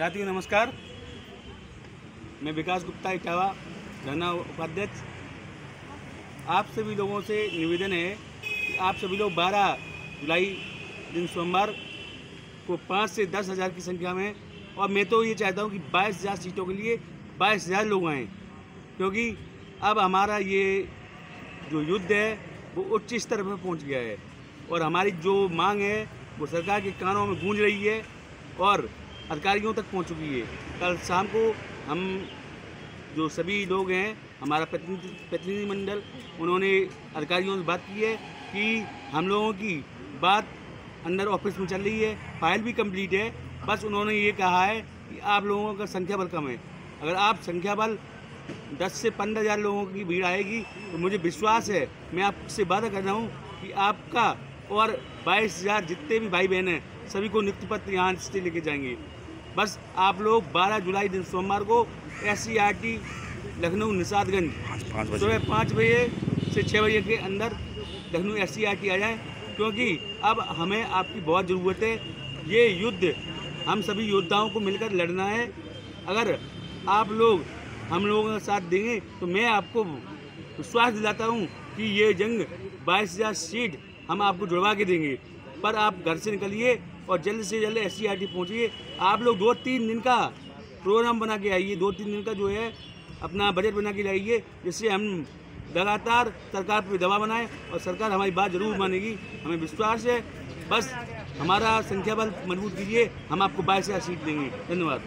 साथियों, नमस्कार। मैं विकास गुप्ता इटावा धरना उपाध्यक्ष। आप सभी लोगों से निवेदन है कि आप सभी लोग 12 जुलाई दिन सोमवार को पाँच से दस हज़ार की संख्या में, और मैं तो ये चाहता हूँ कि बाईस हज़ार सीटों के लिए बाईस हज़ार लोग आएँ, क्योंकि अब हमारा ये जो युद्ध है, वो उच्च स्तर पर पहुँच गया है, और हमारी जो मांग है, वो सरकार के कानों में गूंज रही है, और अधिकारियों तक पहुँच चुकी है। कल शाम को हम जो सभी लोग हैं, हमारा प्रतिनिधि प्रतिनिधिमंडल उन्होंने अधिकारियों से बात की है कि हम लोगों की बात अंदर ऑफ़िस में चल रही है, फ़ाइल भी कंप्लीट है। बस उन्होंने ये कहा है कि आप लोगों का संख्या बल कम है। अगर आप संख्या बल दस से पंद्रह हज़ार लोगों की भीड़ आएगी तो मुझे विश्वास है, मैं आपसे वादा कर रहा हूँ कि आपका और बाईस हज़ार जितने भी भाई बहन हैं, सभी को नियुक्ति पत्र यहाँ से लेके जाएँगे। बस आप लोग 12 जुलाई दिन सोमवार को एस लखनऊ निषादगंज। सुबह पाँच बजे से छः बजे के अंदर लखनऊ एस आ जाए क्योंकि अब हमें आपकी बहुत ज़रूरत है। ये युद्ध हम सभी योद्धाओं को मिलकर लड़ना है। अगर आप लोग हम लोगों का साथ देंगे तो मैं आपको विश्वास दिलाता हूँ कि ये जंग बाईस हज़ार सीट हम आपको जुड़वा के देंगे। पर आप घर से निकलिए और जल्द से जल्द एस सी पहुँचिए। आप लोग दो तीन दिन का प्रोग्राम बना के आइए, दो तीन दिन का जो है अपना बजट बना के लाइए, जिससे हम लगातार सरकार पर दबाव बनाएँ और सरकार हमारी बात ज़रूर मानेगी। हमें विश्वास है। बस हमारा संख्या बल मज़बूत कीजिए, हम आपको बाईस हज़ार सीट देंगे। धन्यवाद।